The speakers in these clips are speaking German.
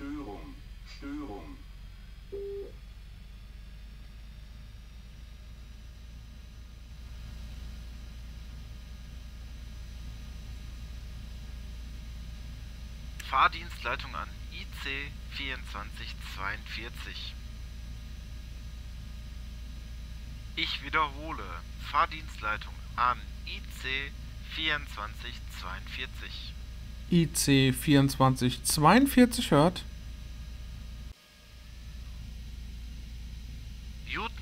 Störung, Störung. Fahrdienstleitung an IC 2442. Ich wiederhole. Fahrdienstleitung an IC 2442. IC 2442 hört.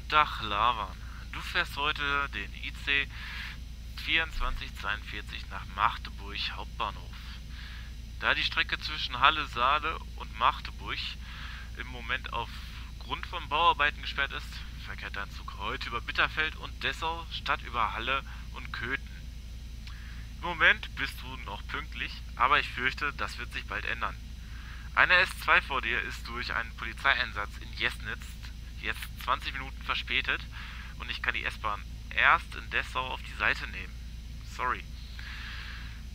Guten Tag, Lavan. Du fährst heute den IC 2442 nach Magdeburg Hauptbahnhof. Da die Strecke zwischen Halle, Saale und Magdeburg im Moment aufgrund von Bauarbeiten gesperrt ist, verkehrt dein Zug heute über Bitterfeld und Dessau statt über Halle und Köthen. Im Moment bist du noch pünktlich, aber ich fürchte, das wird sich bald ändern. Eine S2 vor dir ist durch einen Polizeieinsatz in Jesnitz jetzt 20 Minuten verspätet und ich kann die S-Bahn erst in Dessau auf die Seite nehmen. Sorry.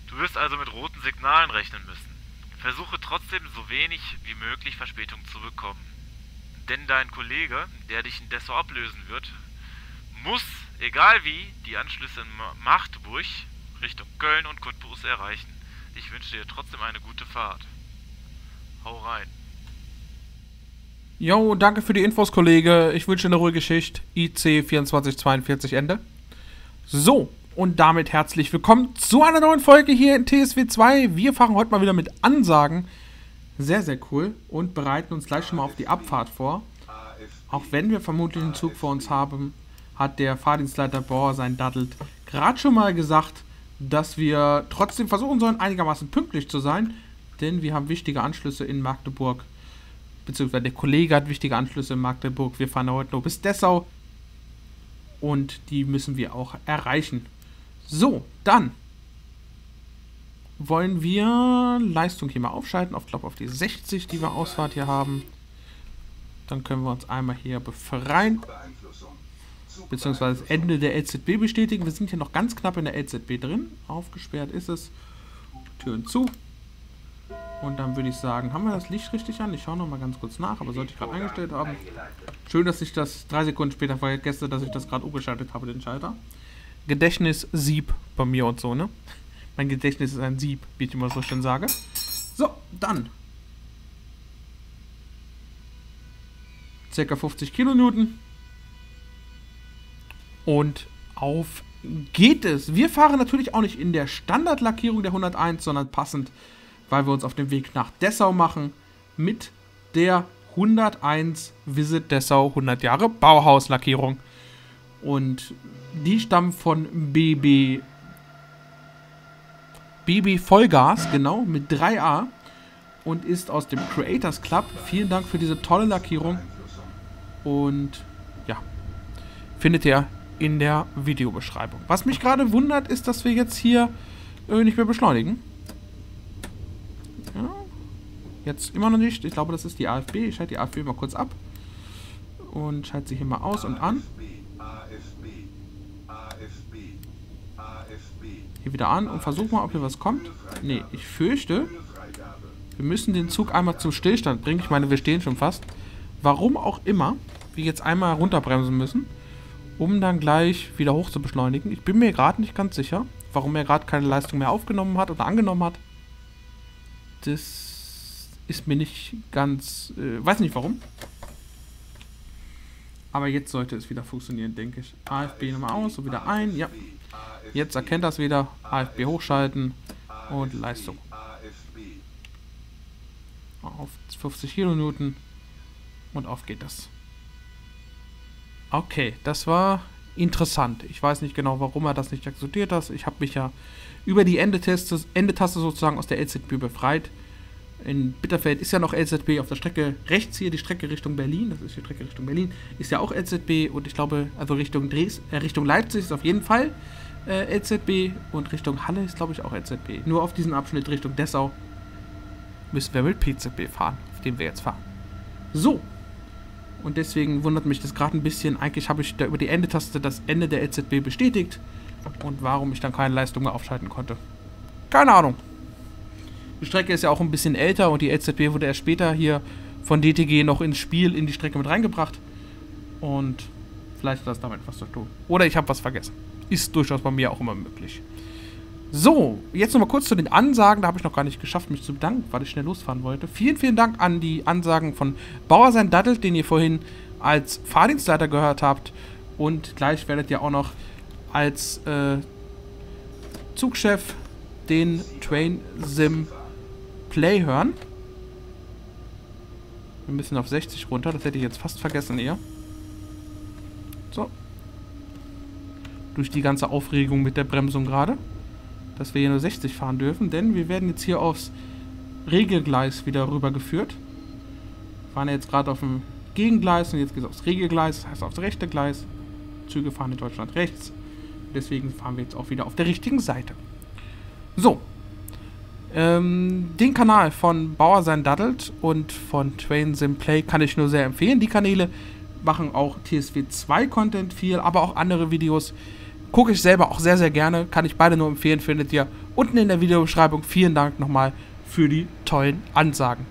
Du wirst also mit roten Signalen rechnen müssen. Versuche trotzdem so wenig wie möglich Verspätung zu bekommen. Denn dein Kollege, der dich in Dessau ablösen wird, muss, egal wie, die Anschlüsse in Magdeburg Richtung Köln und Cottbus erreichen. Ich wünsche dir trotzdem eine gute Fahrt. Hau rein. Jo, danke für die Infos, Kollege. Ich wünsche eine ruhige Schicht. IC 2442 Ende. So, und damit herzlich willkommen zu einer neuen Folge hier in TSW 2. Wir fahren heute mal wieder mit Ansagen. Sehr, sehr cool. Und bereiten uns gleich schon mal auf die Abfahrt vor. Auch wenn wir vermutlich einen Zug vor uns haben, hat der Fahrdienstleiter Bauer sein Daddelt gerade schon mal gesagt, dass wir trotzdem versuchen sollen, einigermaßen pünktlich zu sein. Denn wir haben wichtige Anschlüsse in Magdeburg. Beziehungsweise der Kollege hat wichtige Anschlüsse in Magdeburg. Wir fahren heute nur bis Dessau. Und die müssen wir auch erreichen. So, dann wollen wir Leistung hier mal aufschalten, auf, glaube auf die 60, die wir Ausfahrt hier haben. Dann können wir uns einmal hier befreien, beziehungsweise das Ende der LZB bestätigen. Wir sind hier noch ganz knapp in der LZB drin. Aufgesperrt ist es. Türen zu. Und dann würde ich sagen, haben wir das Licht richtig an? Ich schaue noch mal ganz kurz nach, aber sollte ich gerade eingestellt haben. Schön, dass ich das drei Sekunden später vergesse, dass ich das gerade umgeschaltet habe, den Schalter. Gedächtnis-Sieb bei mir und so, ne? Mein Gedächtnis ist ein Sieb, wie ich immer so schön sage. So, dann. Circa 50 Kilonewton. Und auf geht es. Wir fahren natürlich auch nicht in der Standardlackierung der 101, sondern passend, weil wir uns auf den Weg nach Dessau machen, mit der 101 Visit Dessau 100 Jahre Bauhauslackierung. Und die stammen von BB. BB Vollgas, genau, mit 3a. Und ist aus dem Creators Club. Vielen Dank für diese tolle Lackierung. Und ja, findet ihr in der Videobeschreibung. Was mich gerade wundert, ist, dass wir jetzt hier nicht mehr beschleunigen. Jetzt immer noch nicht. Ich glaube, das ist die AFB. Ich schalte die AFB mal kurz ab. Und schalte sie hier mal aus und an. Hier wieder an und versuche mal, ob hier was kommt. Ne, ich fürchte, wir müssen den Zug einmal zum Stillstand bringen. Ich meine, wir stehen schon fast. Warum auch immer wir jetzt einmal runterbremsen müssen, um dann gleich wieder hoch zu beschleunigen. Ich bin mir gerade nicht ganz sicher, warum er gerade keine Leistung mehr aufgenommen hat oder angenommen hat. Das ist mir nicht ganz... Äh, weiß nicht warum. Aber jetzt sollte es wieder funktionieren, denke ich. AFB nochmal aus, so wieder ein. Ja, Jetzt erkennt das wieder. AFB hochschalten und Leistung. Auf 50 Kilonewton und auf geht das. Okay, das war interessant. Ich weiß nicht genau, warum er das nicht akzeptiert hat. Ich habe mich ja über die Endetaste, Endetaste sozusagen aus der LZB befreit. In Bitterfeld ist ja noch LZB auf der Strecke rechts hier, die Strecke Richtung Berlin, das ist die Strecke Richtung Berlin, ist ja auch LZB und ich glaube, also Richtung Dres äh, Richtung Leipzig ist auf jeden Fall äh, LZB und Richtung Halle ist, glaube ich, auch LZB. Nur auf diesem Abschnitt Richtung Dessau müssen wir mit PZB fahren, auf dem wir jetzt fahren. So. Und deswegen wundert mich das gerade ein bisschen. Eigentlich habe ich da über die Endetaste das Ende der LZB bestätigt. Und warum ich dann keine Leistung mehr aufschalten konnte. Keine Ahnung. Die Strecke ist ja auch ein bisschen älter und die LZB wurde erst später hier von DTG noch ins Spiel, in die Strecke mit reingebracht. Und vielleicht hat das damit was zu tun. Oder ich habe was vergessen. Ist durchaus bei mir auch immer möglich. So, jetzt nochmal kurz zu den Ansagen. Da habe ich noch gar nicht geschafft, mich zu bedanken, weil ich schnell losfahren wollte. Vielen, vielen Dank an die Ansagen von Bauer sein Daddel, den ihr vorhin als Fahrdienstleiter gehört habt. Und gleich werdet ihr auch noch als äh, Zugchef den Train Sim Play hören. Wir müssen auf 60 runter. Das hätte ich jetzt fast vergessen eher. So. Durch die ganze Aufregung mit der Bremsung gerade dass wir hier nur 60 fahren dürfen, denn wir werden jetzt hier aufs Regelgleis wieder rübergeführt. Wir fahren jetzt gerade auf dem Gegengleis und jetzt geht es aufs Regelgleis, das heißt aufs rechte Gleis. Züge fahren in Deutschland rechts. Deswegen fahren wir jetzt auch wieder auf der richtigen Seite. So. Ähm, den Kanal von Bauer sein Daddelt und von Train Sim Play kann ich nur sehr empfehlen. Die Kanäle machen auch TSW 2 Content viel, aber auch andere Videos. Gucke ich selber auch sehr, sehr gerne. Kann ich beide nur empfehlen, findet ihr unten in der Videobeschreibung. Vielen Dank nochmal für die tollen Ansagen.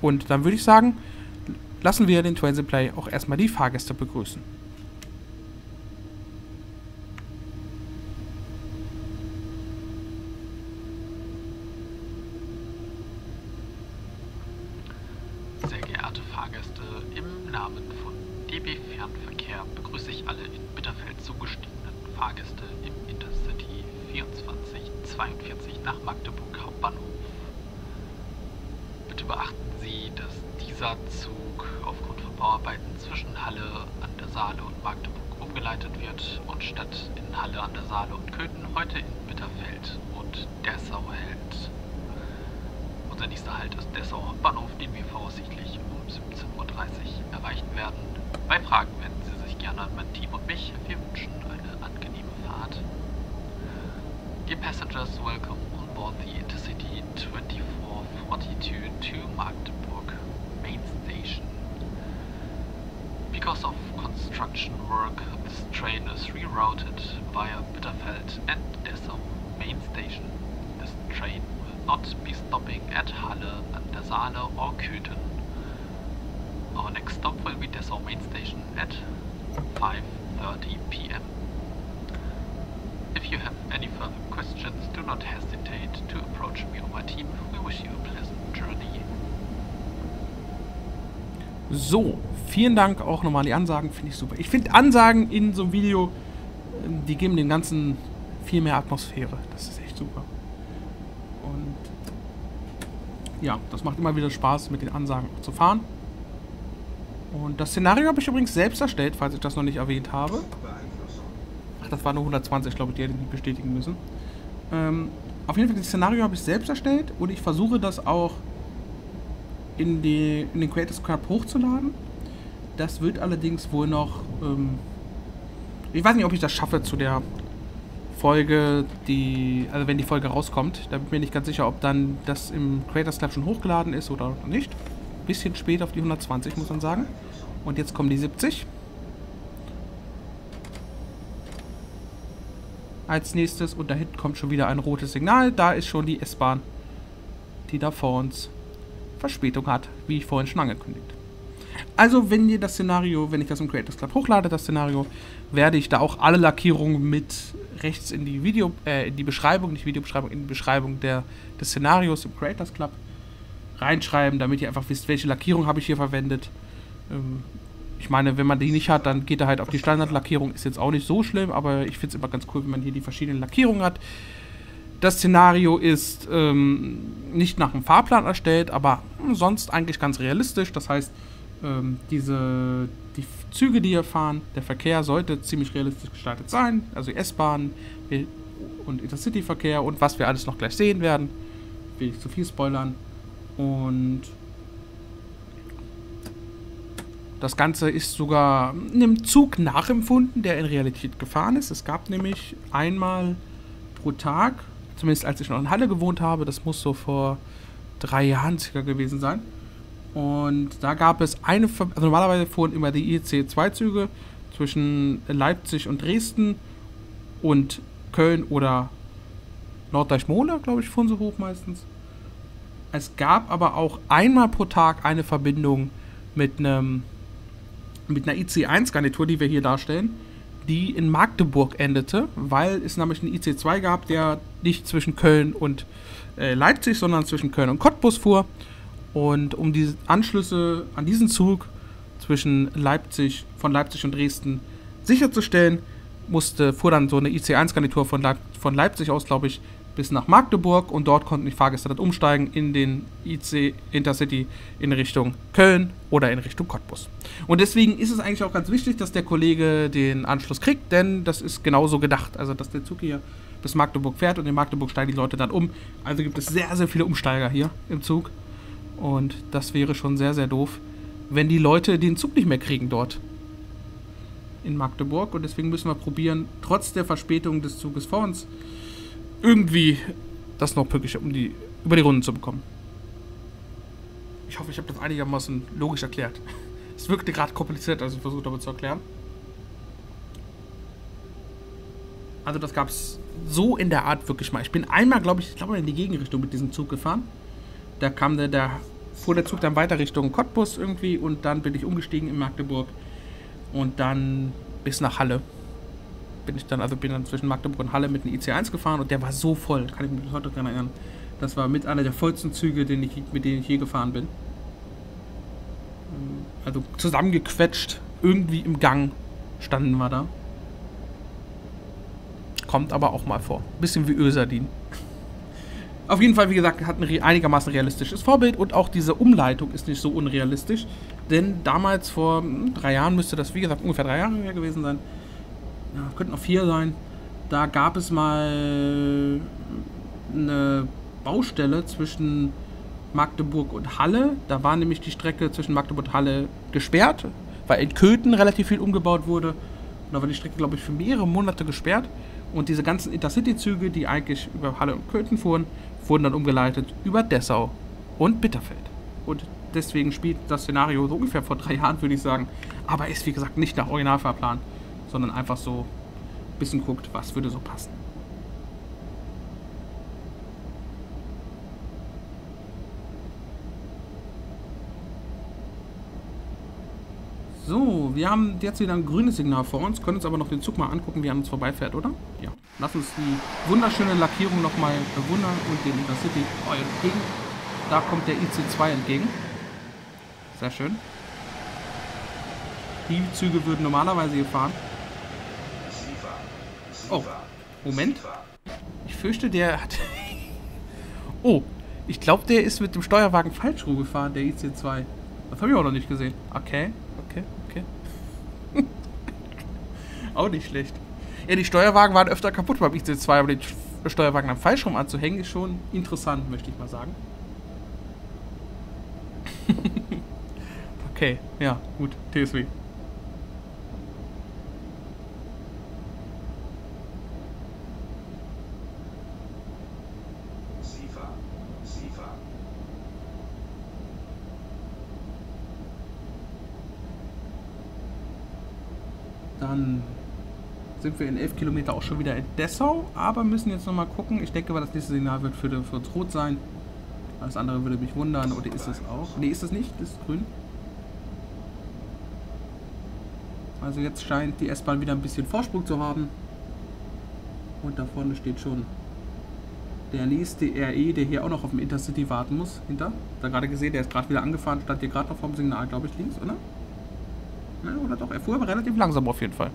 Und dann würde ich sagen, lassen wir den Transit Play auch erstmal die Fahrgäste begrüßen. Sehr geehrte Fahrgäste, im Namen von DB Fernverkehr begrüße ich alle in Bitterfeld zugestiegenen Fahrgäste im Intercity 2442 nach Magdeburg Hauptbahnhof. Bitte beachten Sie, dass dieser Zug aufgrund von Bauarbeiten zwischen Halle an der Saale und Magdeburg umgeleitet wird und statt in Halle an der Saale und Köthen heute in Bitterfeld und Dessau hält. Unser nächster Halt ist Dessau Hauptbahnhof, den wir voraussichtlich um 17.30 Uhr erreichen werden. Bei Fragen wenden Sie sich gerne an mein Team und mich. Wir wünschen eine angenehme Fahrt. Dear passengers, welcome on board the Intercity 2442 to Magdeburg main station. Because of construction work, this train is rerouted via Bitterfeld and Dessau main station. This train not be stopping at Halle an der Saale or Köthen. Our next stop will be Dessau main station at 5.30 pm. If you have any further questions, do not hesitate to approach me or my team. We wish you a pleasant journey. So, vielen Dank auch nochmal an die Ansagen, finde ich super. Ich finde Ansagen in so einem Video, ähm, die geben dem Ganzen viel mehr Atmosphäre. Das ist echt super. Und ja, das macht immer wieder Spaß, mit den Ansagen zu fahren. Und das Szenario habe ich übrigens selbst erstellt, falls ich das noch nicht erwähnt habe. Ach, das war nur 120, glaube ich, die hätte ich nicht bestätigen müssen. Ähm, auf jeden Fall, das Szenario habe ich selbst erstellt und ich versuche das auch in, die, in den Creators Club hochzuladen. Das wird allerdings wohl noch. Ähm, ich weiß nicht, ob ich das schaffe zu der Folge, die. Also wenn die Folge rauskommt. Da bin ich mir nicht ganz sicher, ob dann das im Creators Club schon hochgeladen ist oder nicht. Bisschen spät auf die 120, muss man sagen. Und jetzt kommen die 70. Als nächstes. Und da hinten kommt schon wieder ein rotes Signal. Da ist schon die S-Bahn, die da vor uns Verspätung hat, wie ich vorhin schon angekündigt. Also, wenn ihr das Szenario, wenn ich das im Creators Club hochlade, das Szenario, werde ich da auch alle Lackierungen mit rechts in die Video, äh, in die Beschreibung, nicht Videobeschreibung, in die Beschreibung der, des Szenarios im Creators Club reinschreiben, damit ihr einfach wisst, welche Lackierung habe ich hier verwendet. Ähm, ich meine, wenn man die nicht hat, dann geht er halt auf die Standardlackierung. Ist jetzt auch nicht so schlimm, aber ich finde es immer ganz cool, wenn man hier die verschiedenen Lackierungen hat. Das Szenario ist ähm, nicht nach einem Fahrplan erstellt, aber sonst eigentlich ganz realistisch. Das heißt, ähm, diese, die Züge, die hier fahren, der Verkehr sollte ziemlich realistisch gestaltet sein. Also S-Bahn und Intercity-Verkehr und was wir alles noch gleich sehen werden. Will ich zu viel spoilern. Und das Ganze ist sogar einem Zug nachempfunden, der in Realität gefahren ist. Es gab nämlich einmal pro Tag, zumindest als ich noch in Halle gewohnt habe, das muss so vor drei Jahren circa gewesen sein. Und da gab es eine, also normalerweise fuhren immer die IC-2-Züge zwischen Leipzig und Dresden und Köln oder Norddeich-Mohler, glaube ich, fuhren sie hoch meistens. Es gab aber auch einmal pro Tag eine Verbindung mit einem mit einer IC1-Garnitur, die wir hier darstellen, die in Magdeburg endete, weil es nämlich einen IC2 gab, der nicht zwischen Köln und äh, Leipzig, sondern zwischen Köln und Cottbus fuhr. Und um die Anschlüsse an diesen Zug zwischen Leipzig, von Leipzig und Dresden sicherzustellen, musste, fuhr dann so eine IC1-Garnitur von, Leip von Leipzig aus, glaube ich, bis nach Magdeburg und dort konnten die Fahrgäste dann umsteigen in den IC Intercity in Richtung Köln oder in Richtung Cottbus. Und deswegen ist es eigentlich auch ganz wichtig, dass der Kollege den Anschluss kriegt, denn das ist genauso gedacht. Also, dass der Zug hier bis Magdeburg fährt und in Magdeburg steigen die Leute dann um. Also gibt es sehr, sehr viele Umsteiger hier im Zug. Und das wäre schon sehr, sehr doof, wenn die Leute den Zug nicht mehr kriegen dort in Magdeburg. Und deswegen müssen wir probieren, trotz der Verspätung des Zuges vor uns, irgendwie das noch pünktlich um die, über die Runden zu bekommen. Ich hoffe, ich habe das einigermaßen logisch erklärt. Es wirkte gerade kompliziert, als ich versucht habe zu erklären. Also das gab es so in der Art wirklich mal. Ich bin einmal, glaube ich, ich glaube in die Gegenrichtung mit diesem Zug gefahren. Da kam der, der fuhr der Zug dann weiter Richtung Cottbus irgendwie und dann bin ich umgestiegen in Magdeburg und dann bis nach Halle bin ich dann, also bin dann zwischen Magdeburg und Halle mit einem IC1 gefahren und der war so voll, kann ich mich heute daran erinnern. Das war mit einer der vollsten Züge, den ich, mit denen ich je gefahren bin. Also zusammengequetscht, irgendwie im Gang standen wir da. Kommt aber auch mal vor. Bisschen wie Öserdin. Auf jeden Fall, wie gesagt, hat ein einigermaßen realistisches Vorbild und auch diese Umleitung ist nicht so unrealistisch. Denn damals, vor hm, drei Jahren, müsste das, wie gesagt, ungefähr drei Jahre her gewesen sein, ja, könnten auch vier sein. Da gab es mal eine Baustelle zwischen Magdeburg und Halle. Da war nämlich die Strecke zwischen Magdeburg und Halle gesperrt, weil in Köthen relativ viel umgebaut wurde. Und da war die Strecke, glaube ich, für mehrere Monate gesperrt. Und diese ganzen Intercity-Züge, die eigentlich über Halle und Köthen fuhren, wurden dann umgeleitet über Dessau und Bitterfeld. Und deswegen spielt das Szenario so ungefähr vor drei Jahren, würde ich sagen. Aber ist, wie gesagt, nicht nach Originalfahrplan sondern einfach so ein bisschen guckt, was würde so passen. So, wir haben jetzt wieder ein grünes Signal vor uns, können uns aber noch den Zug mal angucken, wie er an uns vorbeifährt, oder? Ja. Lass uns die wunderschöne Lackierung nochmal bewundern und den Intercity oh, entgegen. Da kommt der IC2 entgegen. Sehr schön. Die Züge würden normalerweise hier fahren. Oh, Moment. Ich fürchte, der hat... oh, ich glaube, der ist mit dem Steuerwagen falsch rumgefahren, der IC2. Das habe ich auch noch nicht gesehen. Okay. auch nicht schlecht. Ja, die Steuerwagen waren öfter kaputt beim IC2, aber den Steuerwagen am falsch rum anzuhängen, ist schon interessant, möchte ich mal sagen. okay, ja, gut, TSW. Dann sind wir in 11 Kilometer auch schon wieder in Dessau, aber müssen jetzt nochmal gucken. Ich denke mal, das nächste Signal wird für, für uns rot sein. Das andere würde mich wundern. Oder ist es auch? Ne, ist es nicht. Das ist grün. Also jetzt scheint die S-Bahn wieder ein bisschen Vorsprung zu haben. Und da vorne steht schon der nächste RE, der hier auch noch auf dem Intercity warten muss. Hinter. Da gerade gesehen, der ist gerade wieder angefahren, stand hier gerade noch vom Signal, glaube ich, links, oder? Oder doch? Er fuhr aber relativ langsam auf jeden Fall.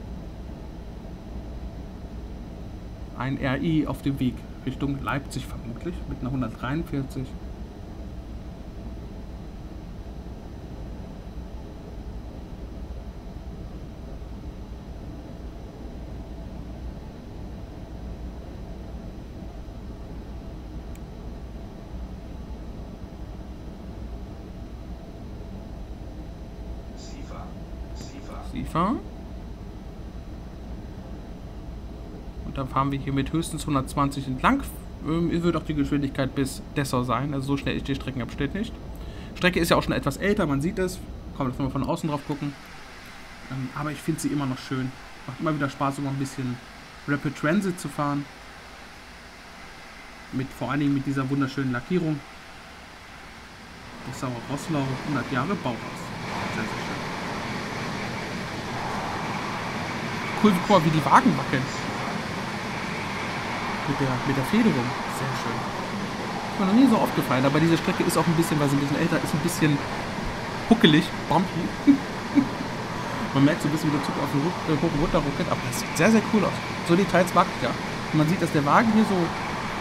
Ein RI auf dem Weg Richtung Leipzig vermutlich mit einer 143. Siefer. Und dann fahren wir hier mit höchstens 120 entlang. Ähm, wird auch die Geschwindigkeit bis Dessau sein. Also so schnell ist die Streckenabschnitt nicht. Strecke ist ja auch schon etwas älter, man sieht es. Man das nochmal von außen drauf gucken. Ähm, aber ich finde sie immer noch schön. Macht immer wieder Spaß, um ein bisschen Rapid Transit zu fahren. Mit vor allen Dingen mit dieser wunderschönen Lackierung. Dessauer Rosslau 100 Jahre Bauhaus. Sehr, sehr schön. Cool, mal, wie die Wagen wackeln. Mit der, mit der Federung. Sehr schön. Ist mir noch nie so aufgefallen, aber diese Strecke ist auch ein bisschen, weil sie ein bisschen älter ist, ein bisschen huckelig, bumpy. Man merkt so ein bisschen, wie der Zug auf den äh, runter ruckelt, aber das sieht sehr, sehr cool aus. So Details mag ich ja. Und man sieht, dass der Wagen hier so,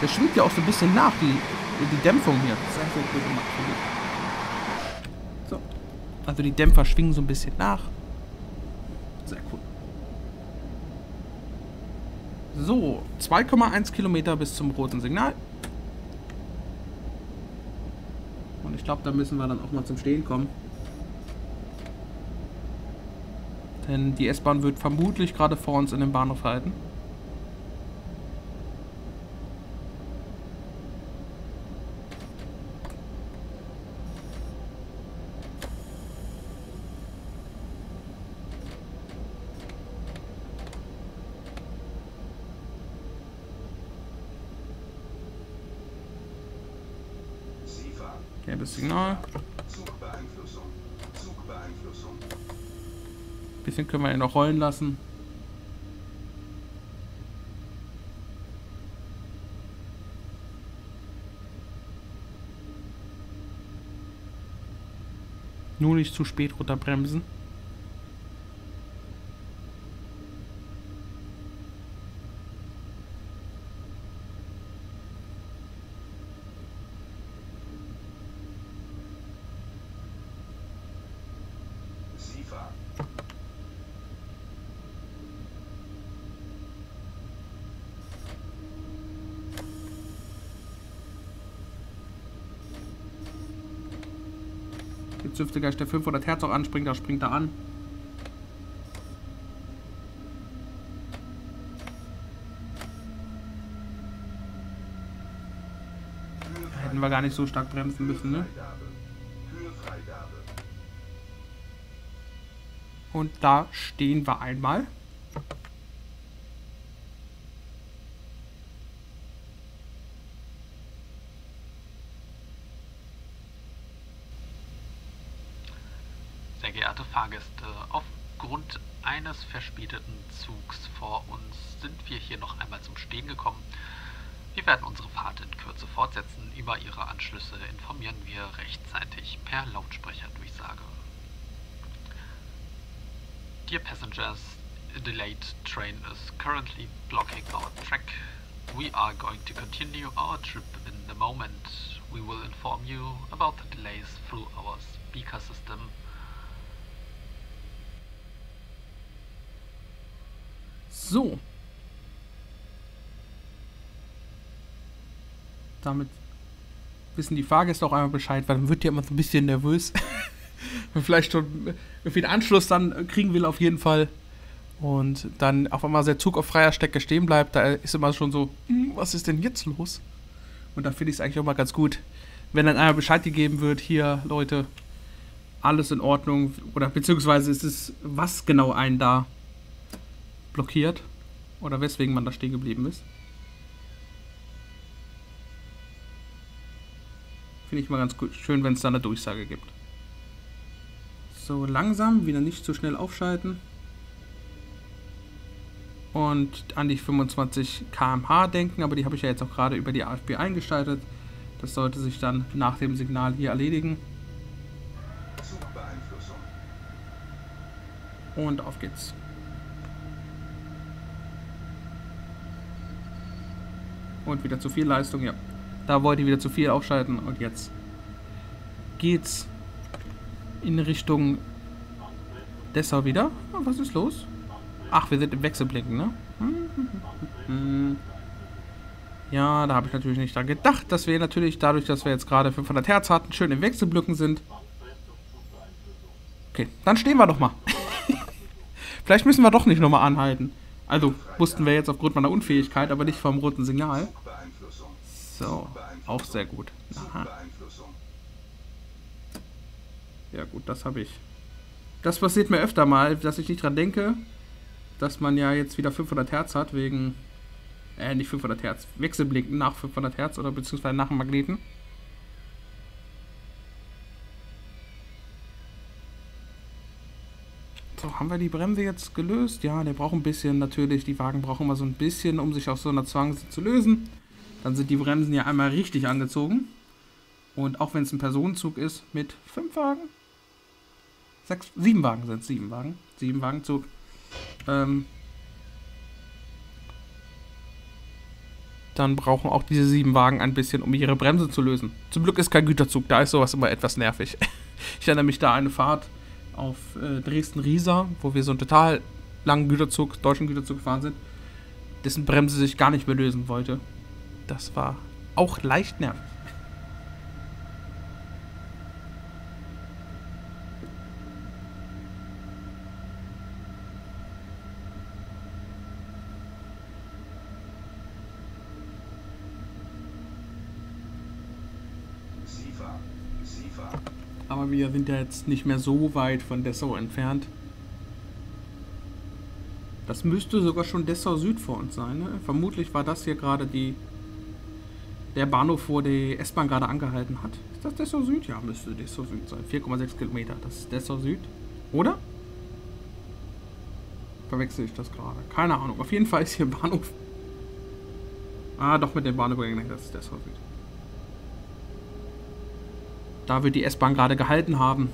der schwingt ja auch so ein bisschen nach, die, die Dämpfung hier. Sehr, sehr cool gemacht. So. Also die Dämpfer schwingen so ein bisschen nach. Sehr cool. So, 2,1 Kilometer bis zum roten Signal. Und ich glaube, da müssen wir dann auch mal zum Stehen kommen. Denn die S-Bahn wird vermutlich gerade vor uns in dem Bahnhof halten. Sie Gelbes Signal. Zugbeeinflussung. Bisschen können wir ihn noch rollen lassen. Nur nicht zu spät runterbremsen. Sie fahren. Jetzt dürfte gleich der 500 Hertz auch anspringen, da springt er an. Hätten wir gar nicht so stark bremsen müssen, ne? Und da stehen wir einmal. Sehr geehrte Fahrgäste, aufgrund eines verspäteten Zugs vor uns sind wir hier noch einmal zum Stehen gekommen. Wir werden unsere Fahrt in Kürze fortsetzen. Über Ihre Anschlüsse informieren wir rechtzeitig per Lautsprecherdurchsage. Dear passengers, a delayed train is currently blocking our track. We are going to continue our trip in a moment. We will inform you about the delays through our speaker system. So. Damit wissen die Fahrgäste auch einmal Bescheid, weil dann wird ja immer so ein bisschen nervös. Wenn vielleicht schon irgendwie einen Anschluss dann kriegen will, auf jeden Fall. Und dann auf einmal der Zug auf freier Strecke stehen bleibt, da ist immer schon so, hm, was ist denn jetzt los? Und da finde ich es eigentlich auch mal ganz gut, wenn dann einmal Bescheid gegeben wird, hier, Leute, alles in Ordnung. Oder beziehungsweise ist es, was genau einen da blockiert oder weswegen man da stehen geblieben ist. Finde ich mal ganz gut, schön, wenn es da eine Durchsage gibt. So, langsam, wieder nicht zu schnell aufschalten. Und an die 25 km/h denken, aber die habe ich ja jetzt auch gerade über die AFB eingeschaltet. Das sollte sich dann nach dem Signal hier erledigen. Und auf geht's. Und wieder zu viel Leistung, ja. Da wollte ich wieder zu viel aufschalten und jetzt geht's in Richtung Dessau wieder. Ah, was ist los? Ach, wir sind im Wechselblinken, ne? Ja, da habe ich natürlich nicht dran gedacht, dass wir natürlich dadurch, dass wir jetzt gerade 500 Hertz hatten, schön im Wechselblücken sind. Okay, dann stehen wir doch mal. Vielleicht müssen wir doch nicht nochmal anhalten. Also, wussten wir jetzt aufgrund meiner Unfähigkeit, aber nicht vom roten Signal. So, auch sehr gut. Aha. Ja gut, das habe ich. Das passiert mir öfter mal, dass ich nicht dran denke, dass man ja jetzt wieder 500 Hertz hat wegen... Äh, nicht 500 Hertz. Wechselblinken nach 500 Hertz oder beziehungsweise nach dem Magneten. So, haben wir die Bremse jetzt gelöst? Ja, der braucht ein bisschen natürlich. Die Wagen brauchen immer so ein bisschen, um sich aus so einer Zwang zu lösen. Dann sind die Bremsen ja einmal richtig angezogen. Und auch wenn es ein Personenzug ist mit fünf Wagen, sechs, sieben Wagen sind es, sieben Wagen, sieben Wagenzug, ähm, dann brauchen auch diese sieben Wagen ein bisschen, um ihre Bremse zu lösen. Zum Glück ist kein Güterzug, da ist sowas immer etwas nervig. Ich erinnere mich da an eine Fahrt auf äh, Dresden-Riesa, wo wir so einen total langen Güterzug, deutschen Güterzug gefahren sind, dessen Bremse sich gar nicht mehr lösen wollte. Das war auch leicht nervig. Aber wir sind ja jetzt nicht mehr so weit von Dessau entfernt. Das müsste sogar schon Dessau Süd vor uns sein. Ne? Vermutlich war das hier gerade die der Bahnhof, wo die S-Bahn gerade angehalten hat. Ist das Dessau Süd? Ja, müsste Dessau Süd sein. 4,6 Kilometer. Das ist Dessau Süd. Oder? Verwechsel ich das gerade? Keine Ahnung. Auf jeden Fall ist hier Bahnhof. Ah, doch mit dem Bahnübergang. Das ist Dessau Süd. Da wir die S-Bahn gerade gehalten haben.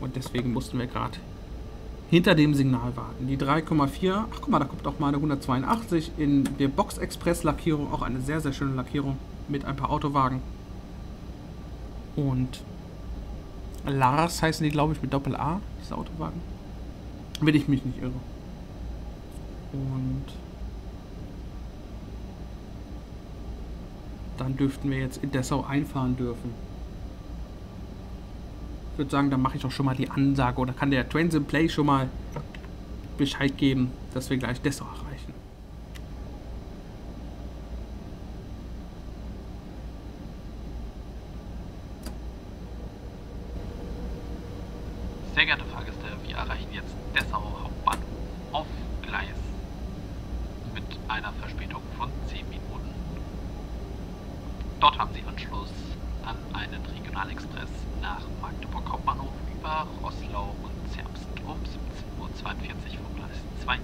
Und deswegen mussten wir gerade hinter dem Signal warten. Die 3,4. Ach guck mal, da kommt auch mal eine 182 in der Box Express Lackierung. Auch eine sehr, sehr schöne Lackierung mit ein paar Autowagen. Und Lars heißen die, glaube ich, mit Doppel A, diese Autowagen. Wenn ich mich nicht irre. Und dann dürften wir jetzt in Dessau einfahren dürfen. Ich würde sagen, dann mache ich auch schon mal die Ansage oder kann der Trains in Play schon mal Bescheid geben, dass wir gleich Dessau erreichen. Sehr geehrte Fahrgäste, wir erreichen jetzt Dessau Hauptbahnhof auf Gleis mit einer Verspätung von 10 Minuten. Dort haben Sie Anschluss an einen Regionalexpress nach Magdeburg Hauptbahnhof über Roßlau und Zerbst um 17.42 Uhr vom Gleis 2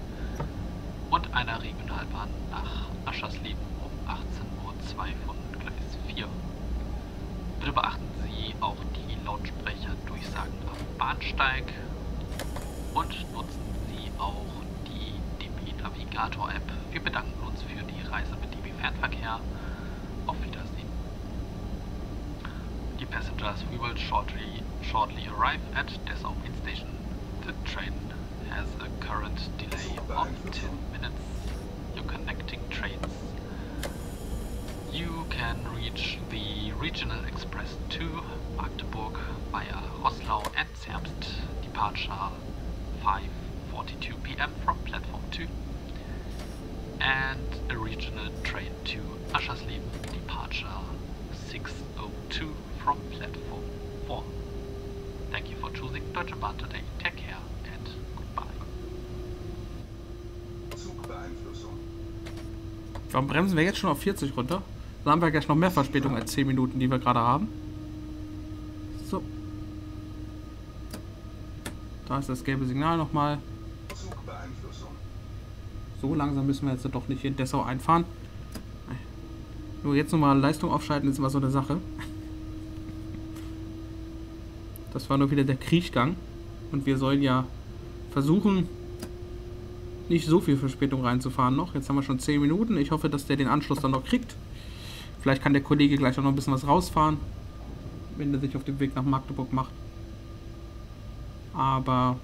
und einer Regionalbahn nach Aschersleben um 18.02 Uhr von Gleis 4. Bitte beachten Sie auch die Lautsprecherdurchsagen am Bahnsteig und nutzen Sie auch die DB Navigator App. Wir bedanken uns für die Reise mit DB Fernverkehr. Auf Wiedersehen. The passengers we will shortly shortly arrive at Dessau main station. The train has a current delay of 10 minutes. Your connecting trains you can reach the Regional Express to Magdeburg via Roßlau and Zerbst, departure 5.42 pm from platform 2, and a regional train to Aschersleben, departure 6.02 from platform 4. Thank you for choosing Deutsche Bahn today. Take care and goodbye. Zugbeeinflussung, Warum bremsen wir jetzt schon auf 40 runter? Dann haben wir gleich noch mehr Verspätung als 10 Minuten, die wir gerade haben. So. Da ist das gelbe Signal nochmal. So langsam müssen wir jetzt doch nicht in Dessau einfahren. Nur jetzt nochmal Leistung aufschalten ist immer so eine Sache. Das war nur wieder der Kriechgang. Und wir sollen ja versuchen, nicht so viel Verspätung reinzufahren noch. Jetzt haben wir schon 10 Minuten. Ich hoffe, dass der den Anschluss dann noch kriegt. Vielleicht kann der Kollege gleich auch noch ein bisschen was rausfahren, wenn er sich auf den Weg nach Magdeburg macht. Aber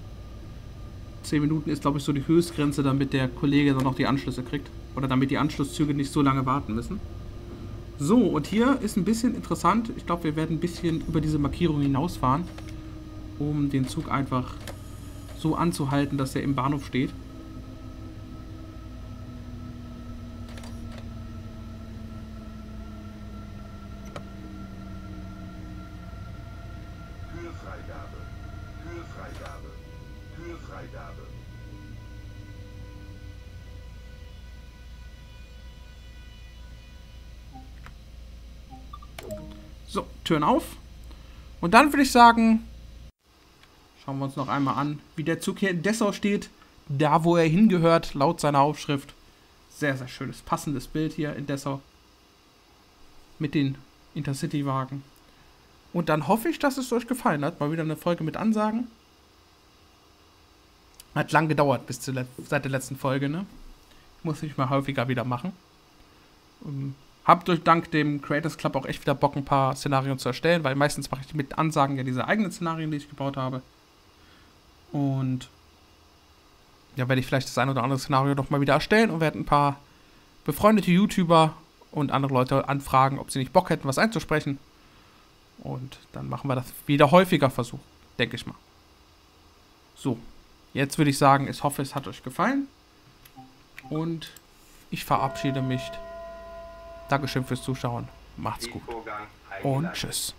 10 Minuten ist, glaube ich, so die Höchstgrenze, damit der Kollege dann noch die Anschlüsse kriegt. Oder damit die Anschlusszüge nicht so lange warten müssen. So, und hier ist ein bisschen interessant. Ich glaube, wir werden ein bisschen über diese Markierung hinausfahren, um den Zug einfach so anzuhalten, dass er im Bahnhof steht. Höhefreigabe, Höhefreigabe, So, Türen auf. Und dann würde ich sagen, Schauen wir uns noch einmal an, wie der Zug hier in Dessau steht. Da, wo er hingehört, laut seiner Aufschrift. Sehr, sehr schönes, passendes Bild hier in Dessau. Mit den Intercity-Wagen. Und dann hoffe ich, dass es euch gefallen hat. Mal wieder eine Folge mit Ansagen. Hat lang gedauert bis zu seit der letzten Folge, ne? Muss ich mal häufiger wieder machen. Um, hab durch dank dem Creators Club auch echt wieder Bock, ein paar Szenarien zu erstellen, weil meistens mache ich mit Ansagen ja diese eigenen Szenarien, die ich gebaut habe. Und ja, werde ich vielleicht das ein oder andere Szenario noch mal wieder erstellen und werde ein paar befreundete YouTuber und andere Leute anfragen, ob sie nicht Bock hätten, was einzusprechen. Und dann machen wir das wieder häufiger versuchen, denke ich mal. So, jetzt würde ich sagen, ich hoffe, es hat euch gefallen. Und ich verabschiede mich. Dankeschön fürs Zuschauen. Macht's gut. Und tschüss.